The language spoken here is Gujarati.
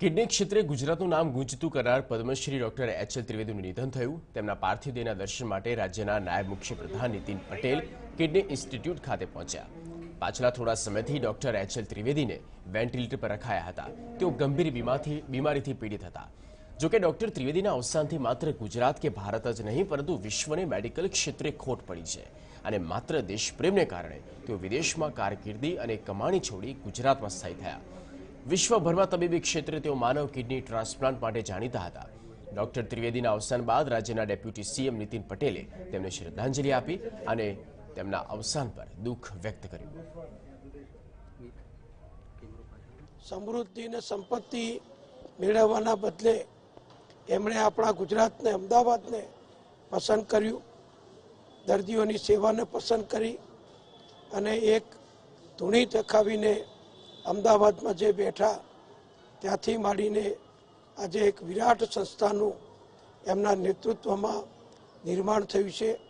કિડની ક્ષેત્રે ગુજરાતનું નામ ગુંજતું કરનાર પદ્મશ્રી ડોક્ટર એચ એલ ત્રિવેદીનું નિધન થયું. તેમના પાર્થિવ દેહના દર્શન માટે રાજ્યના નાયબ મુખ્યપ્રધાન નીતિન પટેલ કિડની ઇન્સ્ટિટ્યૂટ ખાતે પહોંચ્યા. પાછલા થોડા સમયથી ડોક્ટર એચ એલ ત્રિવેદીને વેન્ટિલેટર પર રખાયા હતા. તેઓ ગંભીર બીમારથી બીમારીથી પીડિત હતા. જોકે ડોક્ટર ત્રિવેદીના અવસાનથી માત્ર ગુજરાત કે ભારત જ નહીં, પરંતુ વિશ્વને મેડિકલ ક્ષેત્રે ખોટ પડી છે. અને માત્ર દેશપ્રેમને કારણે તેઓ વિદેશમાં કારકિર્દી અને કમાણી છોડી ગુજરાતમાં સ્થાયી થયા. વિશ્વભરમાં તબીબી ક્ષેત્રે તેઓ માનવ કિડની ટ્રાન્સપ્લાન્ટ માટે જાણીતા હતા. ડોક્ટર ત્રિવેદીના અવસાન બાદ રાજ્યના ડેપ્યુટી સીએમ નીતિન પટેલે તેમને શ્રદ્ધાંજલિ આપી અને તેમના અવસાન પર દુઃખ વ્યક્ત કર્યું. સમૃદ્ધિ અને સંપત્તિ મેળવવાના બદલે એમણે આપણા ગુજરાતને, અમદાવાદને પસંદ કર્યું. દર્દીઓની સેવાને પસંદ કરી અને એક ધૂણી દેખાવીને અમદાવાદમાં જે બેઠા ત્યાંથી માંડીને આજે એક વિરાટ સંસ્થાનું એમના નેતૃત્વમાં નિર્માણ થયું છે.